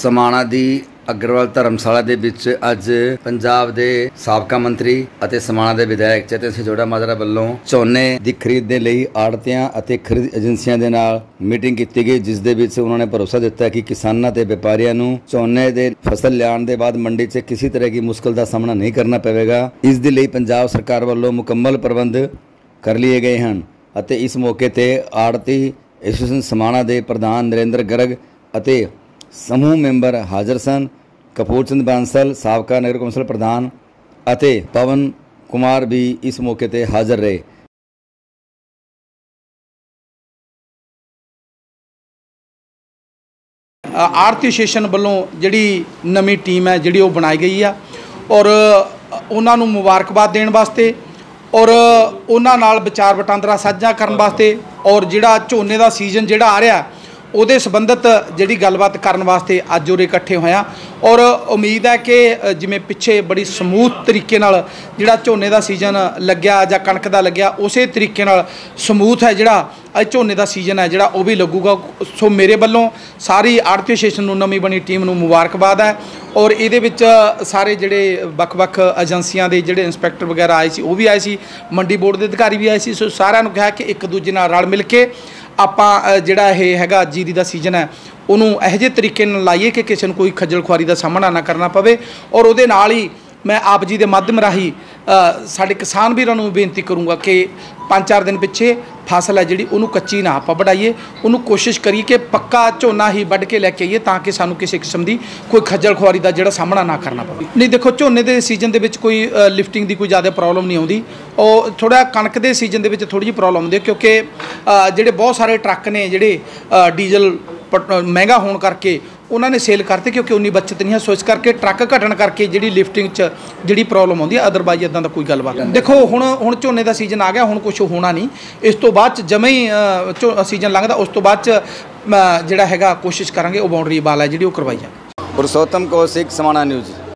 ਸਮਾਣਾ ਦੀ ਅਗਰਵਾਲ ਧਰਮਸ਼ਾਲਾ ਦੇ ਵਿੱਚ ਅੱਜ ਪੰਜਾਬ ਦੇ ਸਾਬਕਾ ਮੰਤਰੀ ਅਤੇ ਸਮਾਣਾ ਦੇ ਵਿਧਾਇਕ ਚੇਤਨ ਸਿੰਘ ਜੋੜਾ ਮਾਜਰਾ ਵੱਲੋਂ ਝੋਨੇ ਦੀ ਖਰੀਦ ਦੇ ਲਈ ਆੜਤੀਆਂ ਅਤੇ ਖਰੀਦ ਏਜੰਸੀਆਂ ਦੇ ਨਾਲ ਮੀਟਿੰਗ ਕੀਤੀ ਗਈ, ਜਿਸ ਦੇ ਵਿੱਚ ਉਹਨਾਂ ਨੇ ਭਰੋਸਾ ਦਿੱਤਾ ਕਿ ਕਿਸਾਨਾਂ ਤੇ ਵਪਾਰੀਆਂ ਨੂੰ ਝੋਨੇ ਦੇ ਫਸਲ ਲਿਆਉਣ ਦੇ ਬਾਅਦ ਮੰਡੀ 'ਚ ਕਿਸੇ ਤਰ੍ਹਾਂ ਦੀ ਮੁਸ਼ਕਲ ਦਾ ਸਾਹਮਣਾ ਨਹੀਂ ਕਰਨਾ ਪਵੇਗਾ। ਇਸ ਦੇ ਲਈ ਪੰਜਾਬ ਸਰਕਾਰ ਵੱਲੋਂ ਮੁਕੰਮਲ ਪ੍ਰਬੰਧ ਕਰ ਲਏ ਗਏ ਹਨ ਅਤੇ ਇਸ ਮੌਕੇ ਤੇ ਆੜਤੀ ਐਸੋਸੀਏਸ਼ਨ ਸਮਾਣਾ ਦੇ ਪ੍ਰਧਾਨ ਨਰਿੰਦਰ ਗਰਗ ਅਤੇ ਸਮੂਹ ਮੈਂਬਰ ਹਾਜ਼ਰ ਸਨ। ਕਪੂਰ ਚੰਦ ਬਾਂਸਲ, ਸਾਬਕਾ ਨਗਰ ਕੌਂਸਲ ਪ੍ਰਧਾਨ ਅਤੇ ਪਵਨ ਕੁਮਾਰ ਵੀ ਇਸ ਮੌਕੇ ਤੇ ਹਾਜ਼ਰ ਰਹੇ। ਆਰਤੀ ਐਸੋਸੀਏਸ਼ਨ ਵੱਲੋਂ ਜਿਹੜੀ ਨਵੀਂ ਟੀਮ ਹੈ, ਜਿਹੜੀ ਉਹ ਬਣਾਈ ਗਈ ਆ ਔਰ ਉਹਨਾਂ ਨੂੰ ਮੁਬਾਰਕਬਾਦ ਦੇਣ ਵਾਸਤੇ ਔਰ ਉਹਨਾਂ ਨਾਲ ਵਿਚਾਰ ਵਟਾਂਦਰਾ ਸਾਂਝਾ ਕਰਨ ਵਾਸਤੇ ਔਰ ਜਿਹੜਾ ਝੋਨੇ ਦਾ ਸੀਜ਼ਨ ਜਿਹੜਾ ਆ ਰਿਹਾ ਉਹਦੇ ਸੰਬੰਧਤ ਜਿਹੜੀ ਗੱਲਬਾਤ ਕਰਨ ਵਾਸਤੇ ਅੱਜ ਉਰੇ ਇਕੱਠੇ ਹੋਇਆ ਔਰ ਉਮੀਦ ਹੈ ਕਿ ਜਿਵੇਂ ਪਿੱਛੇ ਬੜੀ ਸਮੂਥ ਤਰੀਕੇ ਨਾਲ ਜਿਹੜਾ ਝੋਨੇ ਦਾ ਸੀਜ਼ਨ ਲੱਗਿਆ ਜਾਂ ਕਣਕ ਦਾ ਲੱਗਿਆ, ਉਸੇ ਤਰੀਕੇ ਨਾਲ ਸਮੂਥ ਹੈ ਜਿਹੜਾ, ਅੱਜ ਝੋਨੇ ਦਾ ਸੀਜ਼ਨ ਹੈ ਜਿਹੜਾ, ਉਹ ਵੀ ਲੱਗੂਗਾ। ਸੋ ਮੇਰੇ ਵੱਲੋਂ ਸਾਰੀ ਆੜਤੀ ਐਸੋਸੀਏਸ਼ਨ ਨੂੰ, ਨਵੀਂ ਬਣੀ ਟੀਮ ਨੂੰ ਮੁਬਾਰਕਬਾਦ ਹੈ। ਔਰ ਇਹਦੇ ਵਿੱਚ ਸਾਰੇ ਜਿਹੜੇ ਵੱਖ-ਵੱਖ ਏਜੰਸੀਆਂ ਦੇ ਜਿਹੜੇ ਇੰਸਪੈਕਟਰ ਵਗੈਰਾ ਆਏ ਸੀ, ਉਹ ਵੀ ਆਏ ਸੀ। ਮੰਡੀ ਬੋਰਡ ਦੇ ਅਧਿਕਾਰੀ ਵੀ ਆਏ ਸੀ। ਸੋ ਸਾਰਿਆਂ ਨੂੰ ਕਿਹਾ ਕਿ ਇੱਕ ਦੂਜੇ ਨਾਲ ਰਲ ਮਿਲ ਕੇ ਆਪਾਂ ਜਿਹੜਾ ਇਹ ਹੈਗਾ ਜੀਰੀ ਦਾ ਸੀਜ਼ਨ ਹੈ, ਉਹਨੂੰ ਇਹੋ ਜਿਹੇ ਤਰੀਕੇ ਨਾਲ ਲਾਈਏ ਕਿ ਕਿਸੇ ਨੂੰ ਕੋਈ ਖੱਜਲ ਖੁਆਰੀ ਦਾ ਸਾਹਮਣਾ ਨਾ ਕਰਨਾ ਪਵੇ। ਔਰ ਉਹਦੇ ਨਾਲ ਹੀ ਮੈਂ ਆਪ ਜੀ ਦੇ ਮਾਧਿਅਮ ਰਾਹੀਂ ਸਾਡੇ ਕਿਸਾਨ ਵੀਰਾਂ ਨੂੰ ਬੇਨਤੀ ਕਰੂੰਗਾ ਕਿ ਪੰਜ ਚਾਰ ਦਿਨ ਪਿੱਛੇ ਫਸਲ ਹੈ ਜਿਹੜੀ, ਉਹਨੂੰ ਕੱਚੀ ਨਾ ਆਪਾਂ ਵਢਾਈਏ। ਉਹਨੂੰ ਕੋਸ਼ਿਸ਼ ਕਰੀਏ ਕਿ ਪੱਕਾ ਝੋਨਾ ਹੀ ਵੱਢ ਕੇ ਲੈ ਕੇ ਆਈਏ ਤਾਂ ਕਿ ਸਾਨੂੰ ਕਿਸੇ ਕਿਸਮ ਦੀ ਕੋਈ ਖੱਜਲ ਖੁਆਰੀ ਦਾ ਜਿਹੜਾ ਸਾਹਮਣਾ ਨਾ ਕਰਨਾ ਪਵੇ। ਨਹੀਂ, ਦੇਖੋ, ਝੋਨੇ ਦੇ ਸੀਜ਼ਨ ਦੇ ਵਿੱਚ ਕੋਈ ਲਿਫਟਿੰਗ ਦੀ ਕੋਈ ਜ਼ਿਆਦਾ ਪ੍ਰੋਬਲਮ ਨਹੀਂ ਆਉਂਦੀ। ਉਹ ਥੋੜਾ ਕਣਕ ਦੇ ਸੀਜ਼ਨ ਦੇ ਵਿੱਚ ਥੋੜੀ ਜਿਹੀ ਪ੍ਰੋਬਲਮ ਆਉਂਦੀ ਹੈ ਕਿਉਂਕਿ ਜਿਹੜੇ ਬਹੁਤ ਸਾਰੇ ਟਰੱਕ ਨੇ ਜਿਹੜੇ ਡੀਜ਼ਲ ਪਟ- ਮਹਿੰਗਾ ਹੋਣ ਕਰਕੇ ਉਹਨਾਂ ਨੇ ਸੇਲ ਕਰਤੇ ਕਿਉਂਕਿ ਉਨੀ ਬਚਤ ਨਹੀਂ ਹੈ ਸੋ ਇਸ ਕਰਕੇ ਟਰੱਕ ਘਟਣ ਕਰਕੇ ਜਿਹੜੀ ਲਿਫਟਿੰਗ 'ਚ ਜਿਹੜੀ ਪ੍ਰੋਬਲਮ ਆਉਂਦੀ ਹੈ ਅਦਰਵਾਈਜ਼ ਇਦਾਂ ਦਾ ਕੋਈ ਗੱਲਬਾਤ ਨਹੀਂ। ਦੇਖੋ ਹੁਣ ਹੁਣ ਝੋਨੇ ਦਾ ਸੀਜ਼ਨ ਆ ਗਿਆ ਹੁਣ ਕੁਝ ਹੋਣਾ ਨਹੀਂ। ਇਸ ਤੋਂ ਬਾਅਦ 'ਚ ਜਮੇ ਹੀ ਸੀਜ਼ਨ ਲੰਘਦਾ ਉਸ ਤੋਂ ਬਾਅਦ 'ਚ ਅ, ਜਿਹੜਾ ਹੈਗਾ ਕੋਸ਼ਿਸ਼ ਕਰਾਂਗੇ ਉਹ ਬਾਉਂਡਰੀ ਬਾਲ ਹੈ ਜਿਹੜੀ ਉਹ ਕਰਵਾਈ ਜਾਵੇ। ਪੁਰਸ਼ੋਤਮ ਕੌਸ਼ਿਕ ਸਮਾਣਾ ਨਿਊਜ਼।